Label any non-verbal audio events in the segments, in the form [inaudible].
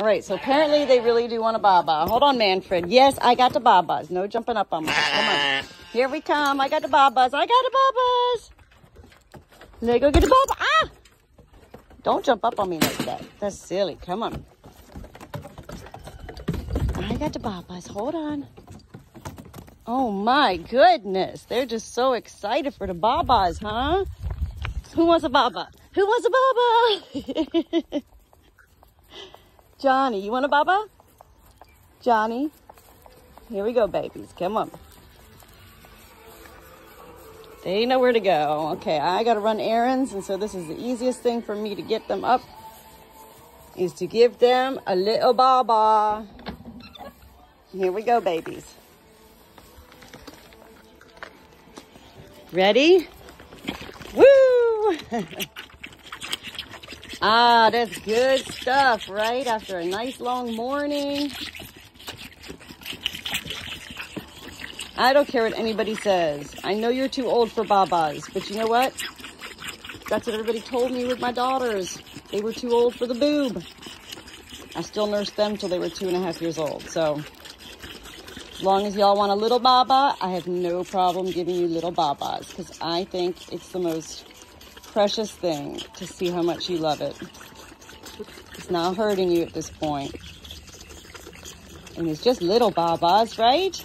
All right, so apparently they really do want a baba. Hold on, Manfred. Yes, I got the babas. No jumping up on me. Come on. Here we come. I got the babas. I got the babas. Let go get the baba. Ah! Don't jump up on me like that. That's silly. Come on. I got the babas. Hold on. Oh my goodness. They're just so excited for the babas, huh? Who wants a baba? Who wants a baba? [laughs] Johnny, you want a baba? Johnny? Here we go, babies. Come on. They know where to go. Okay, I gotta run errands, and so this is the easiest thing for me to get them up is to give them a little baba. Here we go, babies. Ready? Woo! [laughs] ah, that's good stuff, right? After a nice long morning. I don't care what anybody says. I know you're too old for babas, but you know what? That's what everybody told me with my daughters. They were too old for the boob. I still nursed them till they were two and a half years old. So, as long as y'all want a little baba, I have no problem giving you little babas because I think it's the most precious thing to see how much you love it. It's not hurting you at this point. And it's just little babas, right?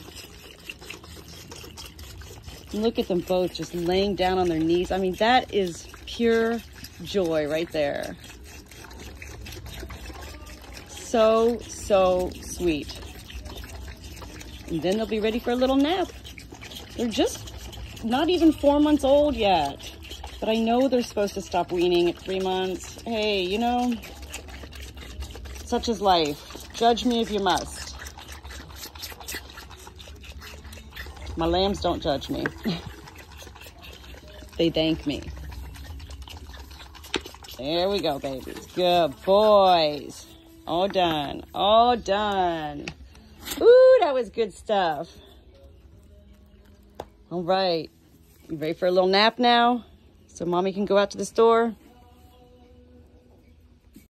Look at them both just laying down on their knees. I mean, that is pure joy right there. So, so sweet. And then they'll be ready for a little nap. They're just not even four months old yet. But I know they're supposed to stop weaning at three months. Hey, you know, such is life. Judge me if you must. My lambs don't judge me. [laughs] they thank me. There we go, babies. Good boys. All done. All done. Ooh, that was good stuff. All right. You ready for a little nap now? So mommy can go out to the store?